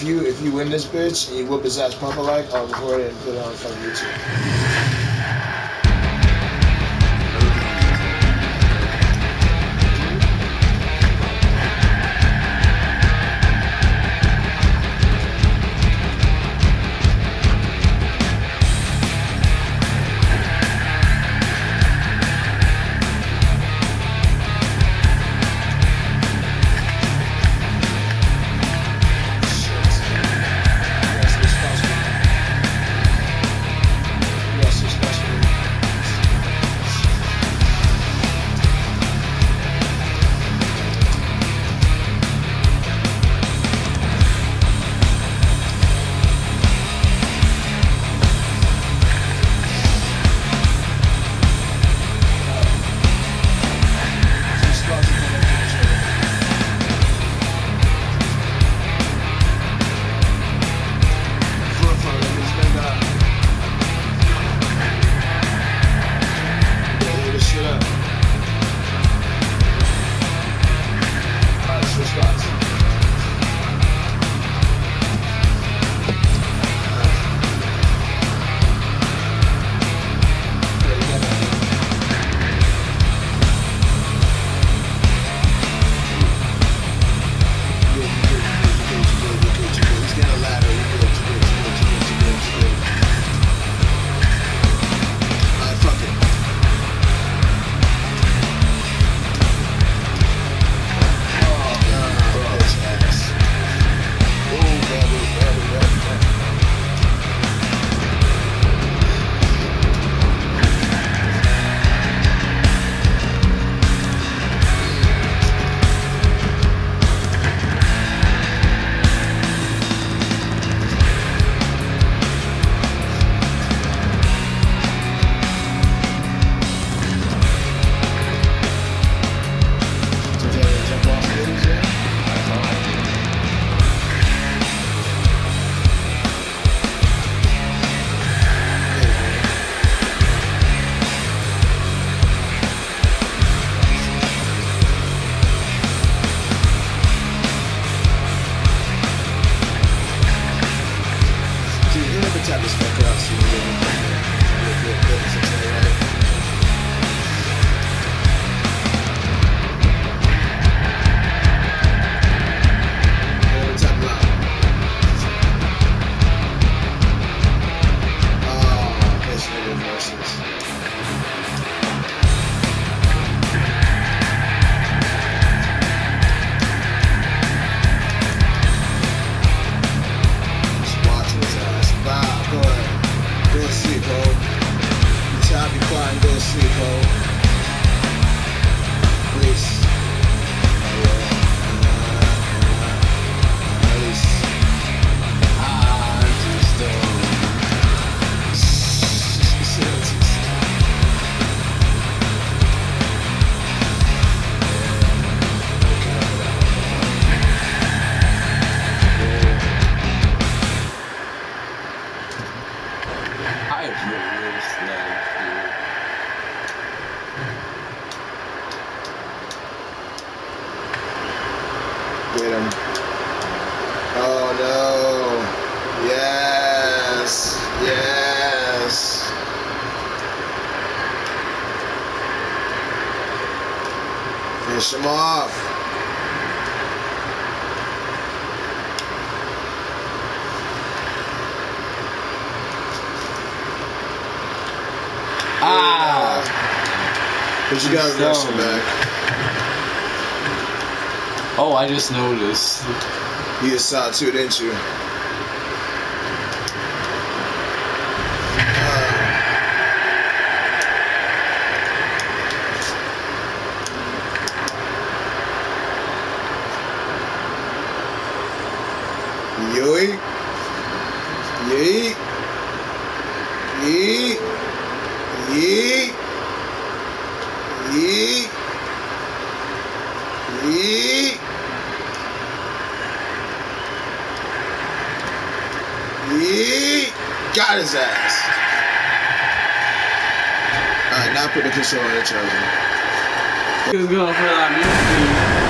if you if you win this bitch and you whoop his ass proper like, I'll record it and put it on fucking YouTube. ceo you type slow, Get him. Oh no. Yes. Yes. Finish him off. Ah! But you gotta rush back. Oh, I just noticed. You just saw it too, didn't you? Yoink. Yeet. Yeet. Yeet. Yeet. Yeet. Yeet. Got his ass. Alright, now put the controller on the charger. He was going for that music.